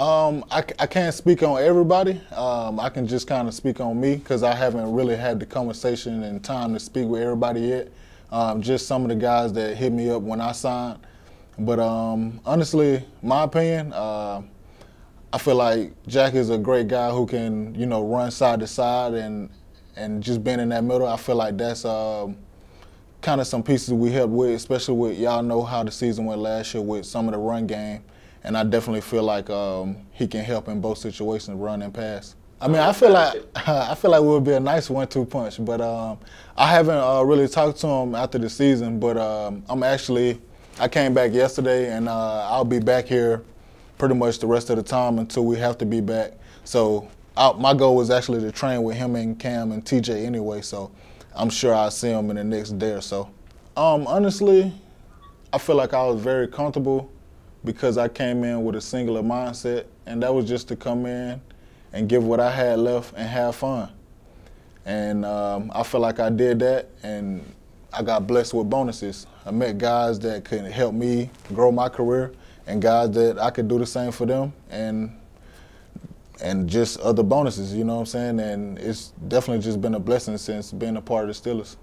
Um, I, I can't speak on everybody. Um, I can just kind of speak on me because I haven't really had the conversation and time to speak with everybody yet. Um, just some of the guys that hit me up when I signed. But um, honestly, my opinion, uh, I feel like Jack is a great guy who can, you know, run side to side and and just being in that middle. I feel like that's um, kind of some pieces we helped with, especially with y'all know how the season went last year with some of the run game and I definitely feel like um, he can help in both situations, run and pass. I mean, I feel like I feel like it would be a nice one-two punch, but um, I haven't uh, really talked to him after the season. But um, I'm actually I came back yesterday, and uh, I'll be back here pretty much the rest of the time until we have to be back. So I, my goal was actually to train with him and Cam and TJ anyway. So I'm sure I'll see him in the next day or so. Um, honestly, I feel like I was very comfortable because I came in with a singular mindset, and that was just to come in and give what I had left and have fun. And um, I feel like I did that, and I got blessed with bonuses. I met guys that could help me grow my career, and guys that I could do the same for them, and and just other bonuses. You know what I'm saying? And it's definitely just been a blessing since being a part of the Steelers.